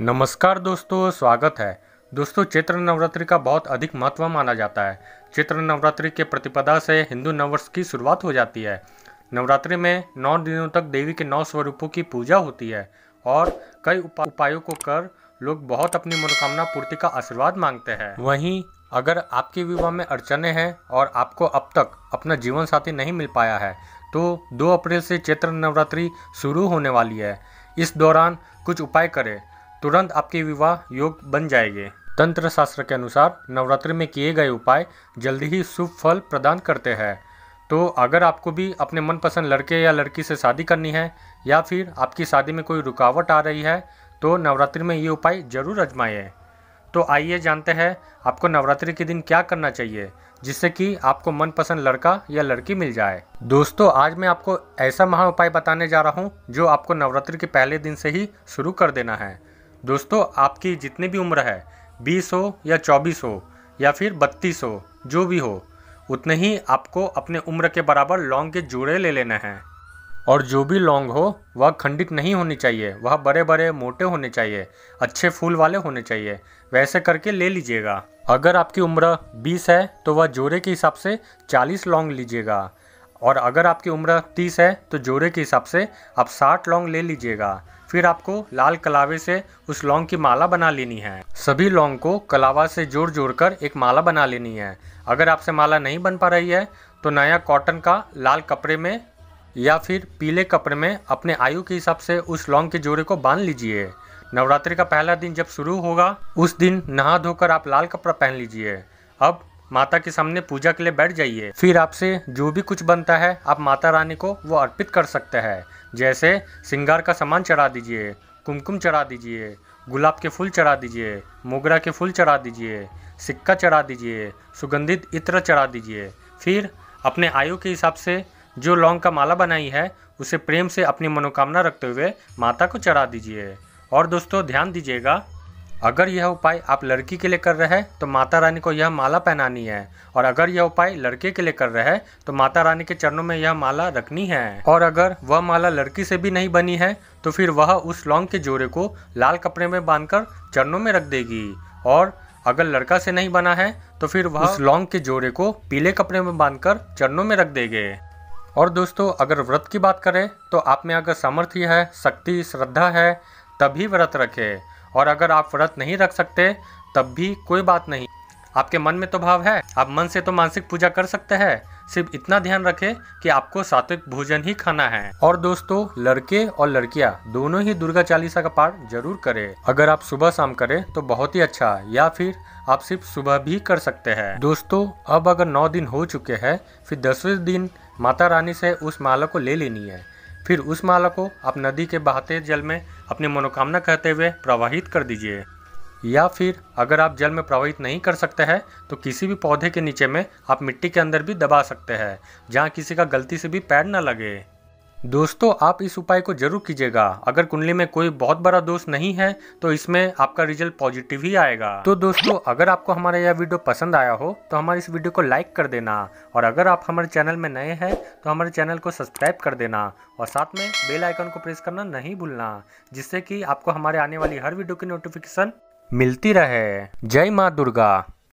नमस्कार दोस्तों स्वागत है। दोस्तों चैत्र नवरात्रि का बहुत अधिक महत्व माना जाता है। चैत्र नवरात्रि के प्रतिपदा से हिंदू नववर्ष की शुरुआत हो जाती है। नवरात्रि में नौ दिनों तक देवी के नौ स्वरूपों की पूजा होती है और कई उपा, उपायों को कर लोग बहुत अपनी मनोकामना पूर्ति का आशीर्वाद मांगते हैं। वहीं अगर आपके विवाह में अड़चने हैं और आपको अब तक अपना जीवन साथी नहीं मिल पाया है तो 2 अप्रैल से चैत्र नवरात्रि शुरू होने वाली है। इस दौरान कुछ उपाय करें। तुरंत आपके विवाह योग बन जाएँगे। तंत्र शास्त्र के अनुसार नवरात्रि में किए गए उपाय जल्दी ही शुभ फल प्रदान करते हैं। तो अगर आपको भी अपने मनपसंद लड़के या लड़की से शादी करनी है, या फिर आपकी शादी में कोई रुकावट आ रही है तो नवरात्रि में ये उपाय ज़रूर आजमाइए तो आइए जानते हैं आपको नवरात्रि के दिन क्या करना चाहिए, जिससे कि आपको मनपसंद लड़का या लड़की मिल जाए। दोस्तों, आज मैं आपको ऐसा महा उपाय बताने जा रहा हूँ, जो आपको नवरात्रि के पहले दिन से ही शुरू कर देना है। दोस्तों, आपकी जितनी भी उम्र है, बीस हो या चौबीस हो, या फिर बत्तीस हो, जो भी हो, उतने ही आपको अपने उम्र के बराबर लौंग के जोड़े ले लेने हैं। और जो भी लौंग हो, वह खंडित नहीं होनी चाहिए, वह बड़े बड़े मोटे होने चाहिए, अच्छे फूल वाले होने चाहिए, वैसे करके ले लीजिएगा। अगर आपकी उम्र 20 है तो वह जोड़े के हिसाब से 40 लौंग लीजिएगा। और अगर आपकी उम्र 30 है तो जोड़े के हिसाब से आप 60 लौंग ले लीजिएगा। फिर आपको लाल कलावे से उस लौंग की माला बना लेनी है। सभी लौंग को कलावा से जोड़ जोड़ कर एक माला बना लेनी है। अगर आपसे माला नहीं बन पा रही है तो नया कॉटन का लाल कपड़े में या फिर पीले कपड़े में अपने आयु के हिसाब से उस लौंग के जोड़े को बाँध लीजिए। नवरात्रि का पहला दिन जब शुरू होगा, उस दिन नहा धोकर आप लाल कपड़ा पहन लीजिए। अब माता के सामने पूजा के लिए बैठ जाइए। फिर आपसे जो भी कुछ बनता है, आप माता रानी को वो अर्पित कर सकते हैं। जैसे श्रृंगार का सामान चढ़ा दीजिए, कुमकुम चढ़ा दीजिए, गुलाब के फूल चढ़ा दीजिए, मोगरा के फूल चढ़ा दीजिए, सिक्का चढ़ा दीजिए, सुगंधित इत्र चढ़ा दीजिए। फिर अपने आयु के हिसाब से जो लौंग का माला बनाई है, उसे प्रेम से अपनी मनोकामना रखते हुए माता को चढ़ा दीजिए। और दोस्तों, ध्यान दीजिएगा अगर यह उपाय आप लड़की के लिए कर रहे हैं तो माता रानी को यह माला पहनानी है। और अगर यह उपाय लड़के के लिए कर रहे हैं तो माता रानी के चरणों में यह माला रखनी है। और अगर वह माला लड़की से भी नहीं बनी है तो फिर वह उस लौंग के जोड़े को लाल कपड़े में बांधकर चरणों में रख देगी। और अगर लड़का से नहीं बना है तो फिर वह उस लौंग के जोड़े को पीले कपड़े में बांधकर चरणों में रख देंगे। और दोस्तों अगर व्रत की बात करें तो आप में अगर सामर्थ्य है शक्ति श्रद्धा है तभी व्रत रखें। और अगर आप व्रत नहीं रख सकते, तब भी कोई बात नहीं। आपके मन में तो भाव है, आप मन से तो मानसिक पूजा कर सकते हैं। सिर्फ़ इतना ध्यान रखें कि आपको सात्विक भोजन ही खाना है। और दोस्तों, लड़के और लड़कियाँ, दोनों ही दुर्गा चालीसा का पाठ ज़रूर करें। अगर आप सुबह शाम करें तो बहुत ही अच्छा या फिर आप सिर्फ़ सुबह भी कर सकते हैं। दोस्तों, अब अगर नौ दिन हो चुके हैं, फिर दसवें दिन माता रानी से उस माला को ले लेनी है। फिर उस माला को आप नदी के बहाते जल में अपनी मनोकामना कहते हुए प्रवाहित कर दीजिए। या फिर अगर आप जल में प्रवाहित नहीं कर सकते हैं तो किसी भी पौधे के नीचे में आप मिट्टी के अंदर भी दबा सकते हैं, जहाँ किसी का गलती से भी पैर न लगे। दोस्तों, आप इस उपाय को ज़रूर कीजिएगा। अगर कुंडली में कोई बहुत बड़ा दोष नहीं है तो इसमें आपका रिज़ल्ट पॉजिटिव ही आएगा। तो दोस्तों, अगर आपको हमारा यह वीडियो पसंद आया हो तो हमारे इस वीडियो को लाइक कर देना। और अगर आप हमारे चैनल में नए हैं तो हमारे चैनल को सब्सक्राइब कर देना। और साथ में बेल आइकन को प्रेस करना नहीं भूलना, जिससे कि आपको हमारे आने वाली हर वीडियो की नोटिफिकेशन मिलती रहे। जय माँ दुर्गा।